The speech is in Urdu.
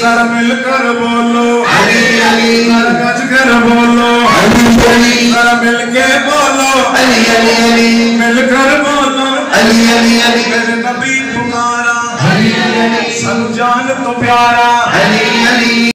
سر مل کر بولو علی علی گج کر بولو علی علی سر مل کے بولو علی علی علی مل کر بولو علی علی علی میرے نبی پکارا علی علی سن جان تو پیارا علی علی